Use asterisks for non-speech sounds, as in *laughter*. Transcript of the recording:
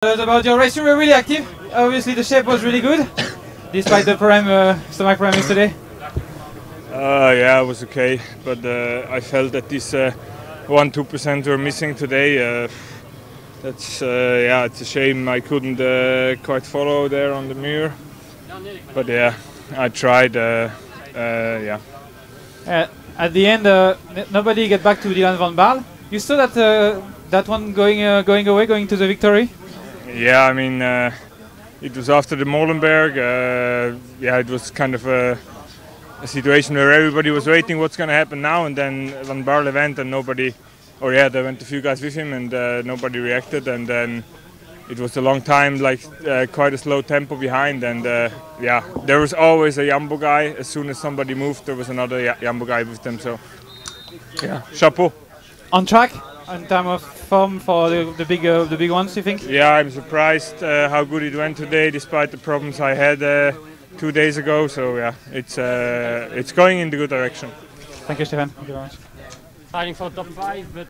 Uh, about your race, you were really active. Obviously, the shape was really good, *coughs* despite the prime uh, stomach problem yesterday. Uh, yeah, it was okay, but uh, I felt that this uh, one two percent were missing today. Uh, that's uh, yeah, it's a shame I couldn't uh, quite follow there on the Muur, but yeah, I tried. Uh, uh, yeah. At the end, uh, nobody get back to Dylan van Baarle. You saw that uh, that one going uh, going away, going to the victory. Yeah, I mean, uh, it was after the Molenberg. Uh, yeah, it was kind of a, a situation where everybody was waiting what's going to happen now, and then Van Baarle went and nobody, or yeah, there went a few guys with him and uh, nobody reacted, and then it was a long time, like uh, quite a slow tempo behind, and uh, yeah, there was always a Jumbo guy. As soon as somebody moved, there was another Jumbo guy with them. So yeah, chapeau. On track, in terms of form for the, the big uh, the big ones, you think? Yeah, I'm surprised uh, how good it went today, despite the problems I had uh, two days ago. So yeah, it's uh, it's going in the good direction. Thank you, Stefan. Thank you very much. fighting for top five, but